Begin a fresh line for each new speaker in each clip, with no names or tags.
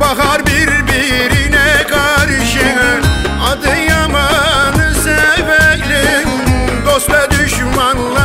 bakar birbirine karşı Adıyaman'ı sevekli dost ve düşmanla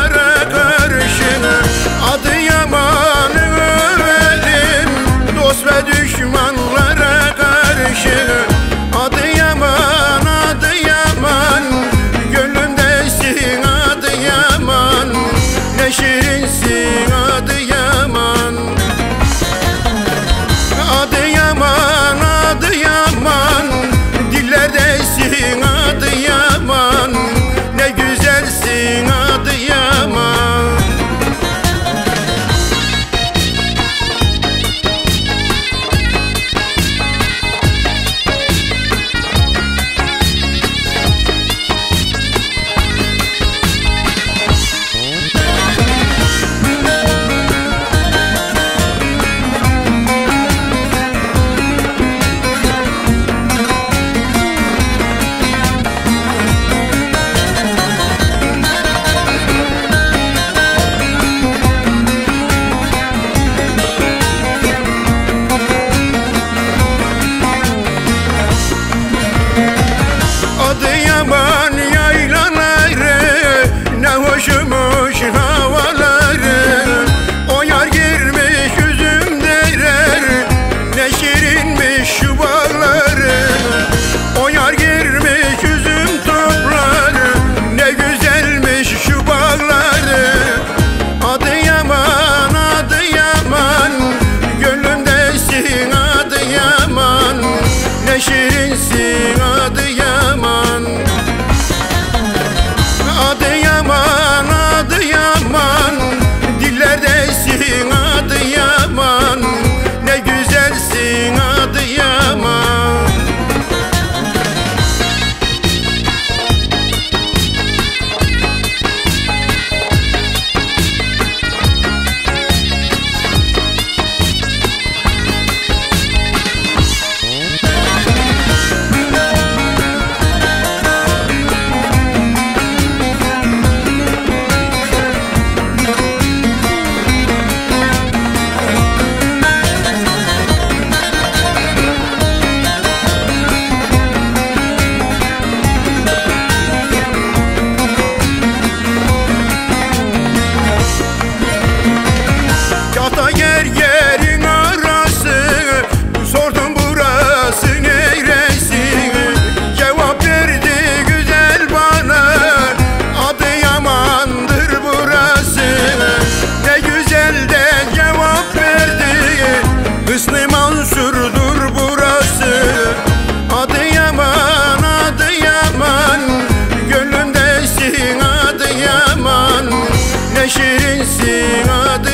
Ne şirinsin adı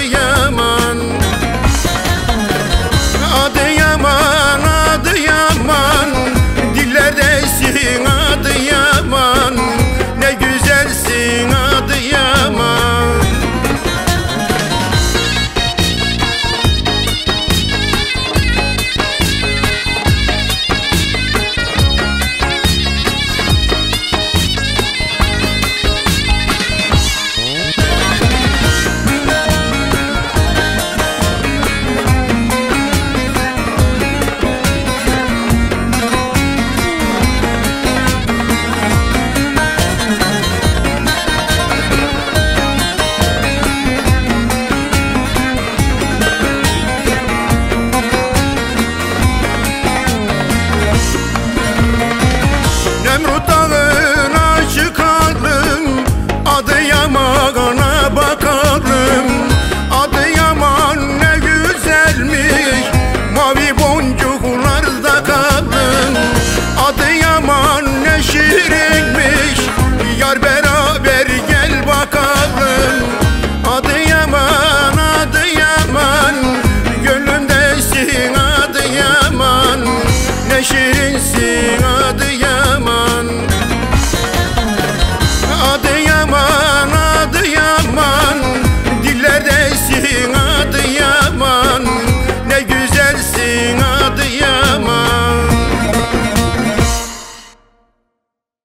sing